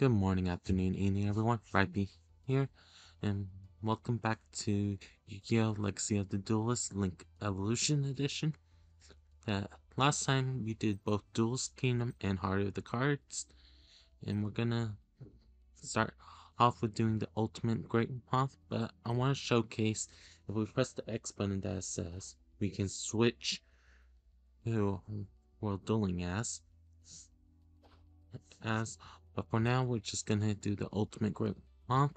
Good morning, afternoon, evening, everyone. Rhypi here, and welcome back to Yu-Gi-Oh! Legacy of the Duelist Link Evolution Edition. Uh, last time we did both Duelist Kingdom and Heart of the Cards, and we're gonna start off with doing the Ultimate Great Moth, but I want to showcase if we press the X button that says we can switch who we're dueling as as but for now we're just gonna do the ultimate great moth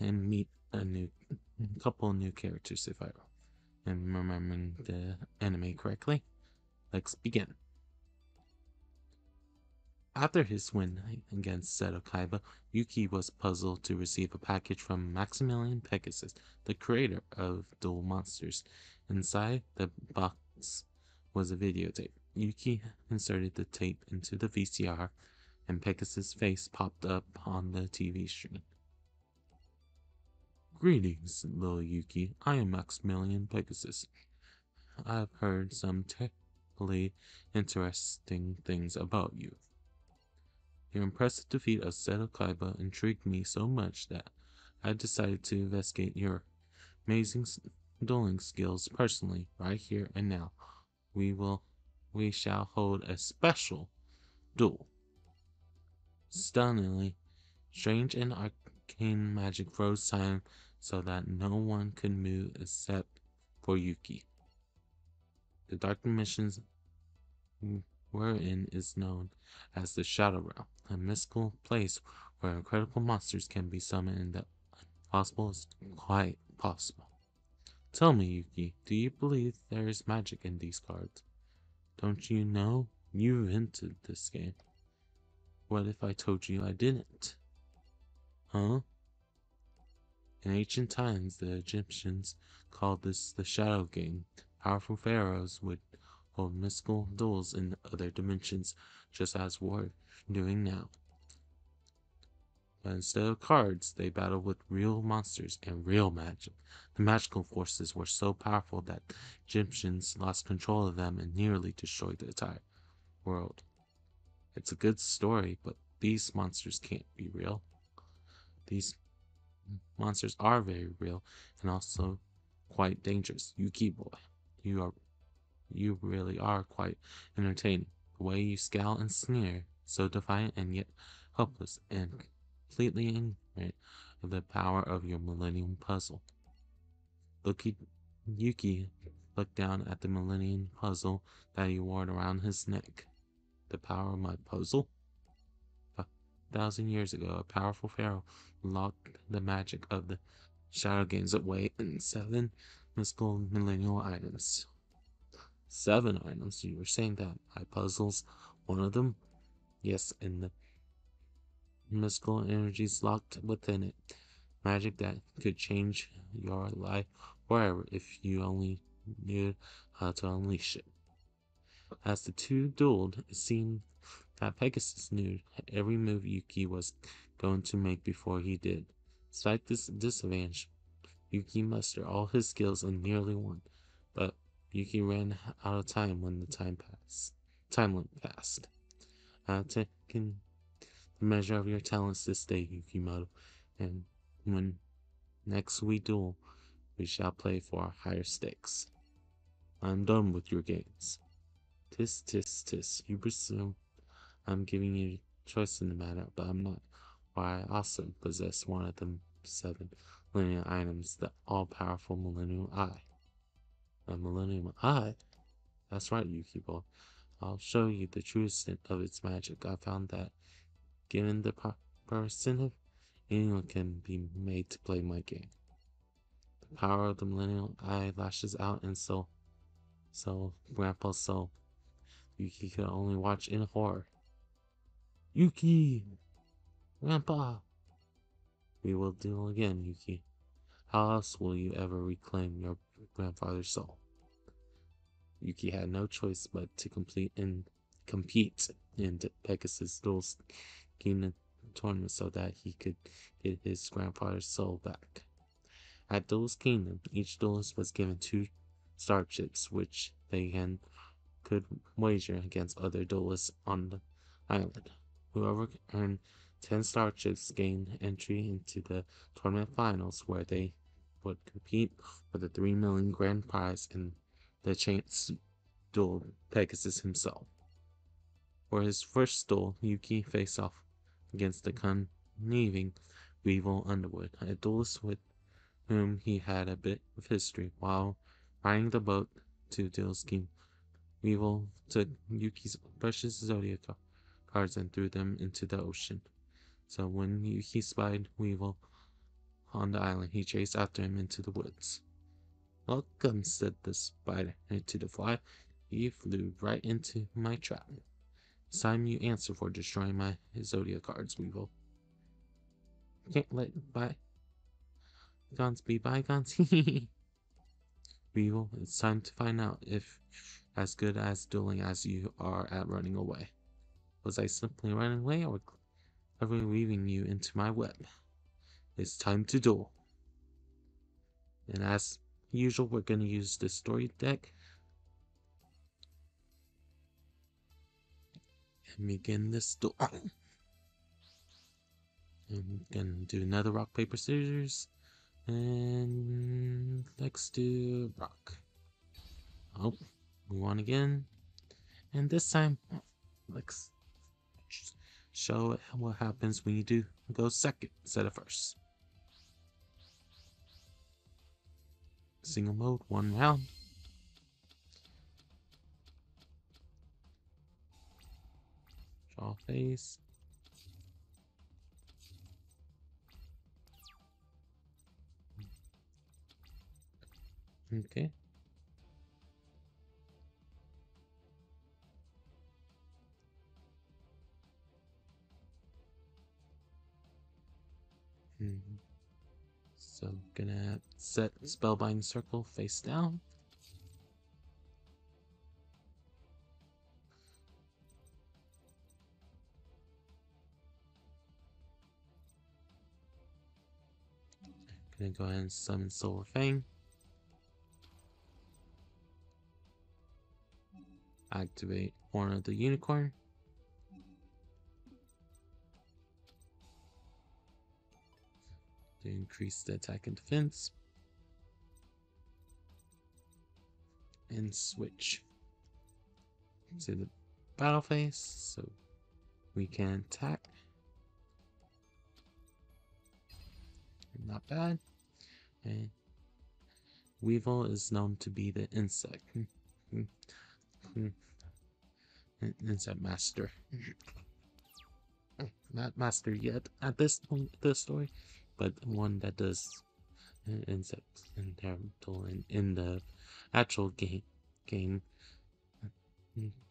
and meet a new a couple new characters if I am remembering the anime correctly. Let's begin. After his win against Seto Kaiba, Yugi was puzzled to receive a package from Maximilian Pegasus, the creator of Duel Monsters. Inside the box was a videotape. Yugi inserted the tape into the VCR and Pegasus' face popped up on the TV screen. Greetings, little Yugi. I am Maximilian Pegasus. I've heard some terribly interesting things about you. Your impressive defeat of Seto Kaiba intrigued me so much that I decided to investigate your amazing dueling skills personally, right here and now. We will, we shall hold a special duel. Stunningly, strange and arcane magic froze time so that no one could move except for Yugi. The dark dimensions we're in is known as the Shadow Realm, a mystical place where incredible monsters can be summoned and the impossible is quite possible. Tell me, Yugi, do you believe there is magic in these cards? Don't you know you invented this game? What if I told you I didn't? Huh? In ancient times, the Egyptians called this the Shadow Game. Powerful pharaohs would hold mystical duels in other dimensions, just as we're doing now. But instead of cards, they battled with real monsters and real magic. The magical forces were so powerful that Egyptians lost control of them and nearly destroyed the entire world. It's a good story, but these monsters can't be real. These monsters are very real and also quite dangerous. Yugi boy, you are you really are quite entertaining. The way you scowl and sneer, so defiant and yet helpless and completely ignorant of the power of your Millennium Puzzle. Looky, Yugi looked down at the Millennium Puzzle that he wore around his neck the power of my puzzle? A thousand years ago, a powerful pharaoh locked the magic of the shadow games away in seven mystical millennial items. Seven items? You were saying that my puzzle's one of them? Yes, and the mystical energies locked within it. Magic that could change your life forever if you only knew how to unleash it. As the two dueled, it seemed that Pegasus knew every move Yugi was going to make before he did. Despite this disadvantage, Yugi mustered all his skills and nearly won, but Yugi ran out of time when the time passed. Time limit passed. I've taken the measure of your talents this day, Yugi Moto, and when next we duel, we shall play for higher stakes. I'm done with your games. Tis, tis, tis. You presume I'm giving you choice in the matter, but I'm not. Why, I also possess one of the seven millennium items, the all-powerful Millennium Eye. A Millennium Eye? That's right, Yukibo. I'll show you the true extent of its magic. I found that, given the incentive, anyone can be made to play my game. The power of the Millennium Eye lashes out and so, so, Grandpa's soul. Yugi could only watch in horror. Yugi! Grandpa! We will deal again, Yugi. How else will you ever reclaim your grandfather's soul? Yuki had no choice but to complete and compete in Pegasus Duel Kingdom tournament so that he could get his grandfather's soul back. At Duelist Kingdom, each duelist was given two star chips, which they can could wager against other duelists on the island. Whoever earned 10 star chips gained entry into the tournament finals where they would compete for the 3 million grand prize and the chance duel Pegasus himself. For his first duel, Yugi faced off against the conniving Weevil Underwood, a duelist with whom he had a bit of history. While riding the boat to scheme, Weevil took Yugi's precious zodiac cards and threw them into the ocean. So when Yugi spied Weevil on the island, he chased after him into the woods. Welcome, said the spider to the fly. You flew right into my trap. It's time you answer for destroying my zodiac cards, Weevil. Can't let bygones be bygones. Weevil, it's time to find out if as good as dueling as you are at running away. Was I simply running away or cleverly weaving you into my web? It's time to duel. And as usual, we're going to use the story deck. And begin this duel. I'm going to do another rock, paper, scissors. And let's do rock. Oh, move on again. And this time, let's show what happens when you do go second instead of first. Single mode, one round. Draw face. Okay. So gonna set spellbind circle face down. Gonna go ahead and summon Silver Fang. Activate Horn of the Unicorn. To increase the attack and defense. And switch to the battle phase so we can attack. Not bad. And Weevil is known to be the insect. Insect master. Not master yet at this point of the story, but one that does insects and terrible in, the actual game game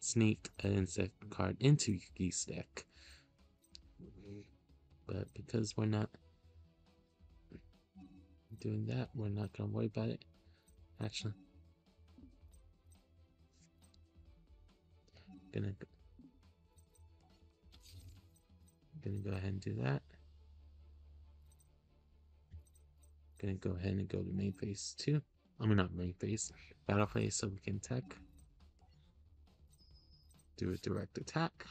sneak an insect card into Yugi's deck. But because we're not doing that, we're not gonna worry about it. Actually, gonna gonna go ahead and do that. Gonna go ahead and go to main phase two. I mean not main phase, battle phase so we can tech. Do a direct attack.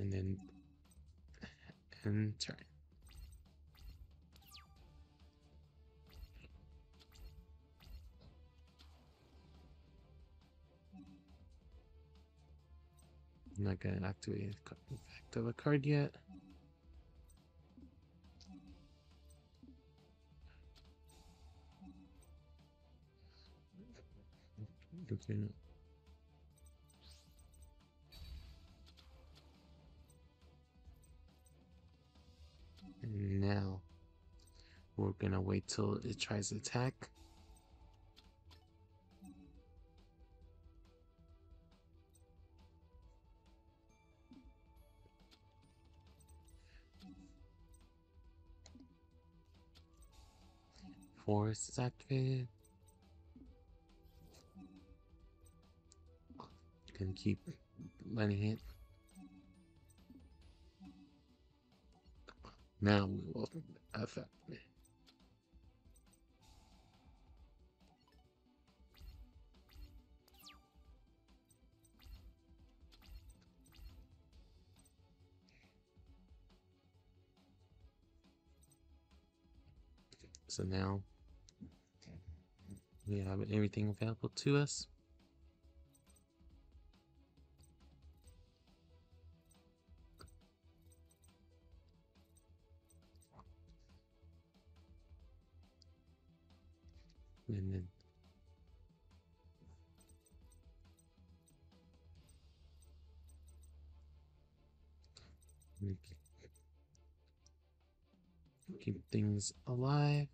And then and turn. I'm not gonna activate the effect of a card yet. And now we're gonna wait till it tries to attack. Force is activated. can keep letting it. Now we will affect me. So now we have everything available to us. Things alive.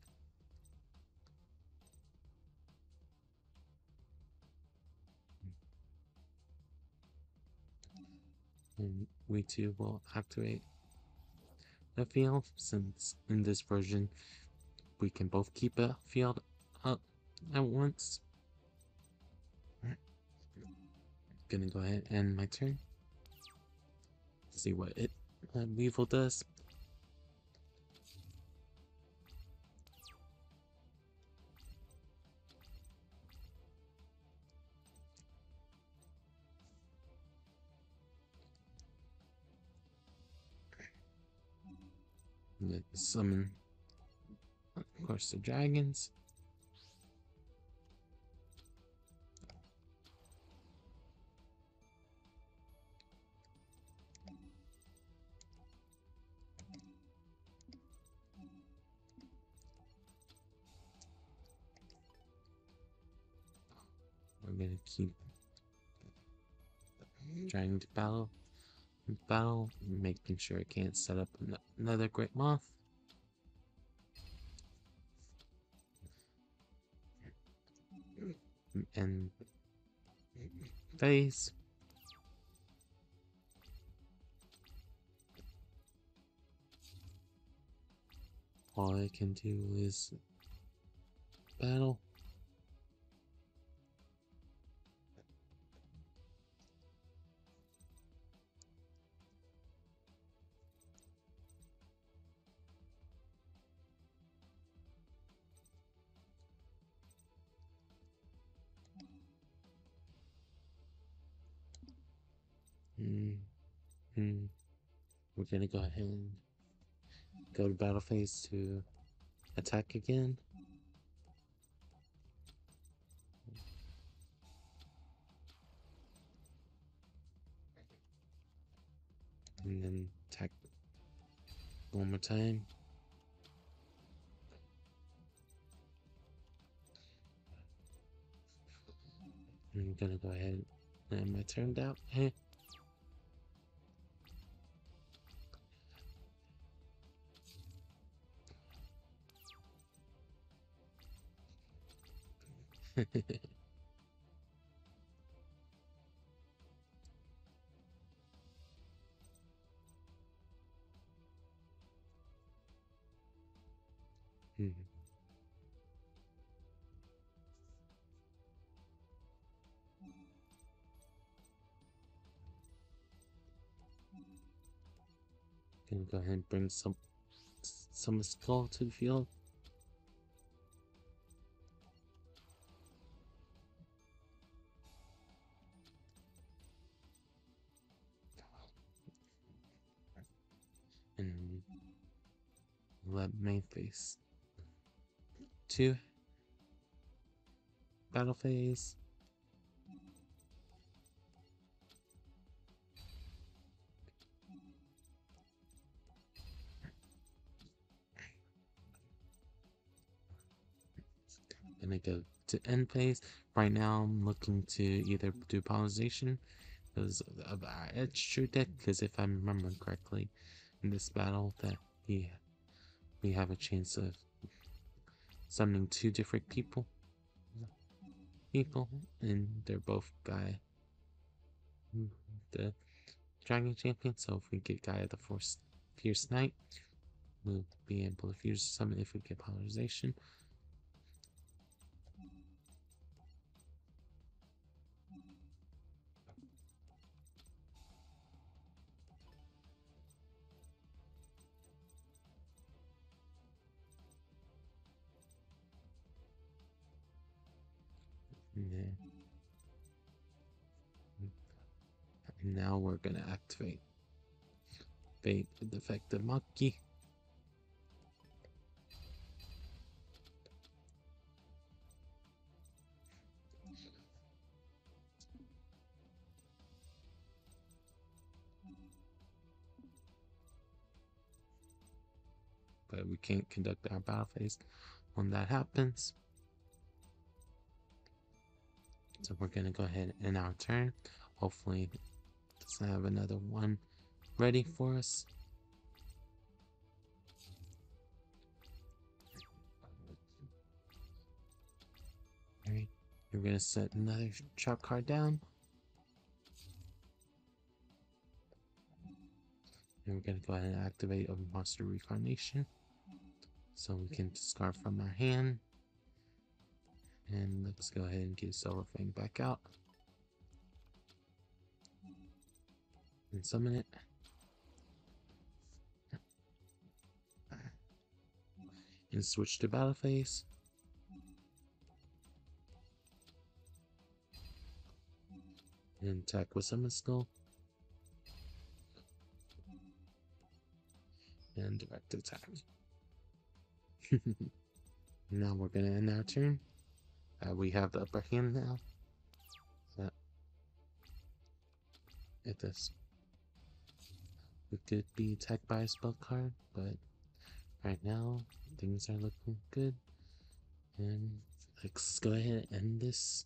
And we too will activate the field since in this version we can both keep a field up at once. Gonna go ahead and end my turn. See what it uh, Weevil does. Summon, of course, the dragons. We're gonna keep trying to battle battle, making sure I can't set up another Great Moth. And face. All I can do is battle. We're gonna go ahead and go to battle phase to attack again. And then attack one more time. I'm gonna go ahead and my turned out. Mhm. Gonna go ahead and bring some some skull to the field. Let main phase. Two. Battle phase. Gonna go to end phase. Right now, I'm looking to either do pollination because of uh, our extra deck. Because if I remember correctly, in this battle, that we we have a chance of summoning two different people. People, and they're both Guy, the Dragon Champion. So if we get Gaia the Force Fierce Knight, we'll be able to fuse summon if we get Polymerization. activate. Bait the defective monkey. But we can't conduct our battle phase when that happens. So we're going to go ahead and our turn. Hopefully doesn't have another one ready for us. Alright, we're gonna set another trap card down. And we're gonna go ahead and activate a monster reincarnation. So we can discard from our hand. And let's go ahead and get Silver Fang back out. And summon it. And switch to battle phase. And attack with Summon Skull. And direct attack. now we're gonna end our turn. Uh, we have the upper hand now. So if this we could be attacked by a spell card, but right now things are looking good. And let's go ahead and end this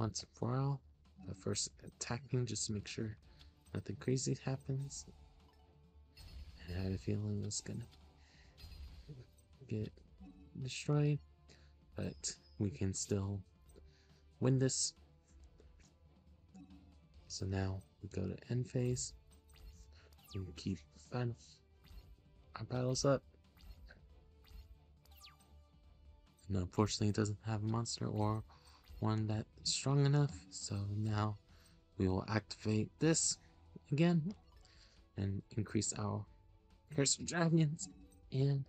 once and for all. But first attacking just to make sure nothing crazy happens. And I have a feeling it's gonna get destroyed, but we can still win this. So now we go to end phase. We keep our battles up. And unfortunately, it doesn't have a monster or one that's strong enough. So now we will activate this again and increase our Curse of Dragons and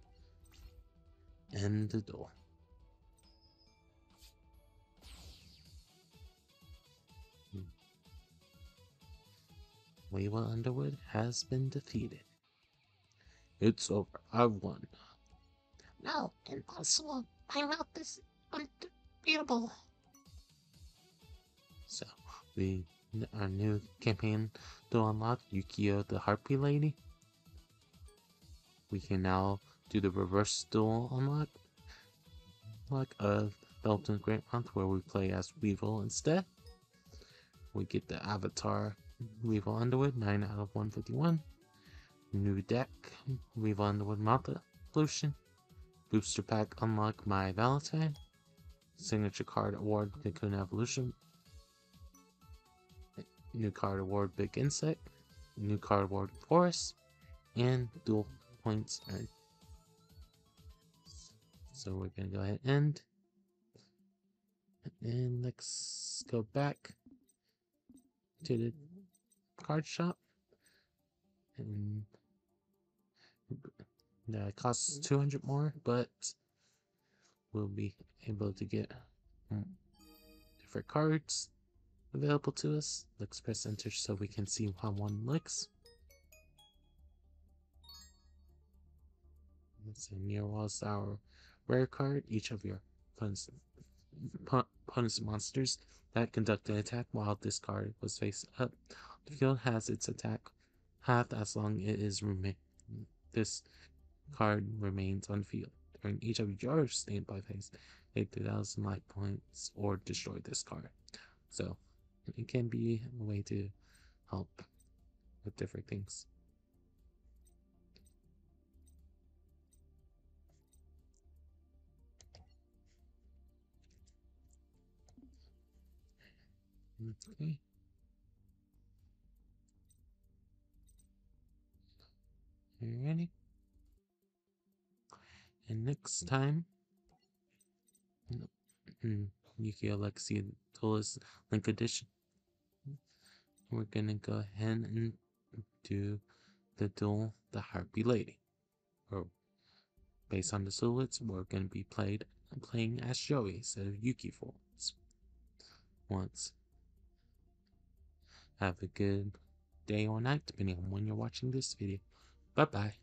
end the door. Weaver Underwood has been defeated. It's over. I've won. No, impossible. My mouth is unbeatable. So, we our new campaign to unlock Yukio the Harpy Lady. We can now do the reverse duel unlock, unlock of Belton Great Moth, where we play as Weevil instead. We get the Avatar Weevil Underwood, 9 out of 151. New deck, Weevil Underwood Mata Pollution. Booster pack unlock My Valentine. Signature card award Cocoon Evolution. New card award Big Insect. New card award Forest. And duel points. So we're gonna go ahead and and let's go back to the card shop. And yeah, it costs mm. 200 more, but we'll be able to get mm, different cards available to us. Let's press enter so we can see how one looks. So near was our rare card. Each of your opponent's, opponent's monsters that conduct an attack while this card was face up field has its attack halved as long as it is remain. This card remains on field. During each of your standby phase, take 2,000 life points or destroy this card. So, it can be a way to help with different things. Okay. Ready? And next time, hmm, Yugi Alexia Tolis Link Edition, we're gonna go ahead and do the duel, the Harpy Lady. Or based on the silhouettes, we're gonna be played playing as Joey instead of Yuki for once. Have a good day or night, depending on when you're watching this video. Bye bye.